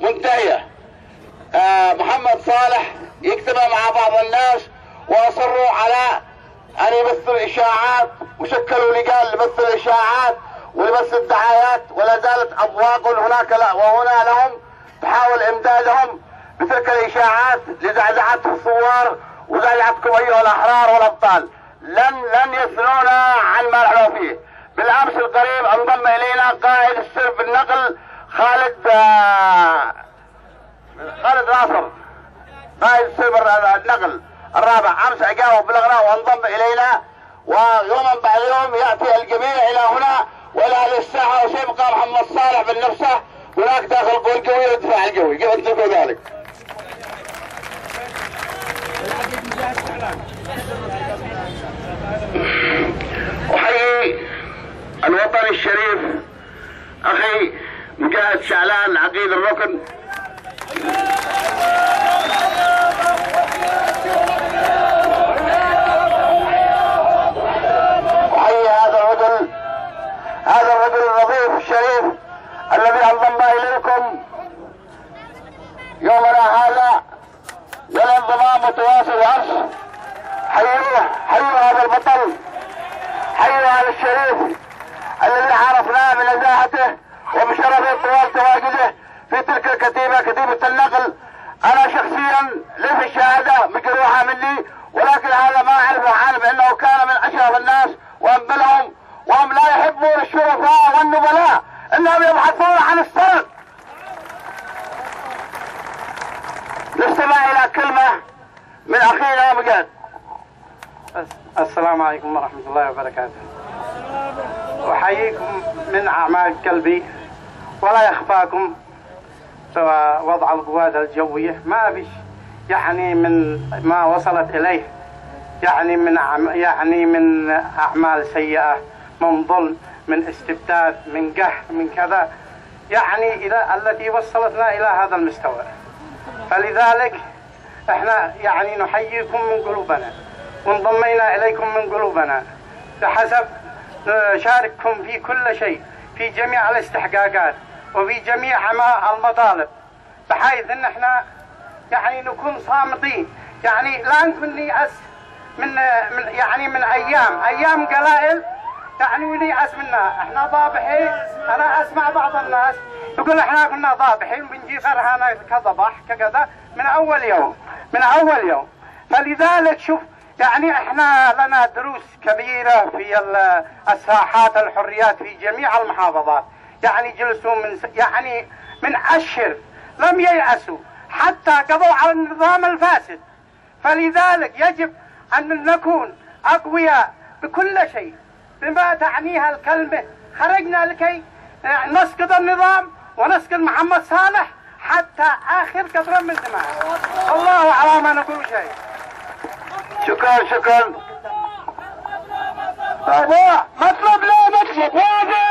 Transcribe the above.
منتهية. آه محمد صالح يجتمع مع بعض الناس وأصروا على أن يبثوا الاشاعات وشكلوا لجان لبث الإشاعات ولبث الدعايات ولا زالت ابواق هناك لا. وهنا لهم تحاول إمدادهم بتلك الإشاعات لزعزعة الثوار وزعزعتكم ايها الاحرار والابطال لن لن يثنونا عن ما نحن فيه. بالأمس القريب انضم إلينا قائد السر بالنقل خالد آه خالد ناصر قائد السر النقل الرابع. أمس اجاوب بالإغراء وانضم إلينا ويوما بعد يوم يأتي الجميع إلى هنا والى هذه الساحه وسيبقى محمد صالح بنفسه هناك داخل القوى القويه والدفاع القوي. كيف أنتم ذلك؟ عقيد الركن. أحيي هذا الرجل هذا الرجل النظيف الشريف الذي أنضم إليكم. يومنا هذا والانضمام متواصل وعرش حيوه حيوا هذا البطل. حيوا هذا الشريف الذي عرفناه بنزاهته وبشرفه طوال تواجده. في تلك الكتيبه كتيبه النقل أنا شخصيا لي في الشهادة مجروحة مني ولكن هذا ما أعرفه عنه بانه كان من أشرف الناس وانبلهم وهم لا يحبون الشرفاء والنبلاء إنهم يبحثون عن السرق نستمع إلى كلمة من اخينا مجد السلام عليكم ورحمة الله وبركاته. أحييكم من أعمال قلبي ولا يخفاكم وضع القوات الجوية ما بش يعني من ما وصلت إليه. يعني من يعني من أعمال سيئة من ظلم من استبداد من قهر من كذا. يعني إلى التي وصلتنا إلى هذا المستوى. فلذلك إحنا يعني نحييكم من قلوبنا وانضمينا إليكم من قلوبنا بحسب نشارككم في كل شيء في جميع الاستحقاقات. وفي جميع ما المطالب بحيث إن إحنا يعني نكون صامتين. يعني لا نكون نيأس من من يعني من أيام. أيام قلائل يعني ونيأس منها. إحنا ضابحين. أنا أسمع بعض الناس يقول إحنا كنا ضابحين بنجي فرهانة كضبح كذا من أول يوم. من أول يوم. فلذلك شوف يعني إحنا لنا دروس كبيرة في ال- الساحات الحريات في جميع المحافظات. يعني جلسوا من يعني من اشهر لم ييأسوا حتى قضوا على النظام الفاسد. فلذلك يجب أن نكون أقوياء بكل شيء بما تعنيها الكلمة. خرجنا لكي نسقط النظام ونسقط محمد صالح حتى آخر قطرة من دماء الله على ما نقول شيء. شكرا شكرا. مطلب لا مطلب واضح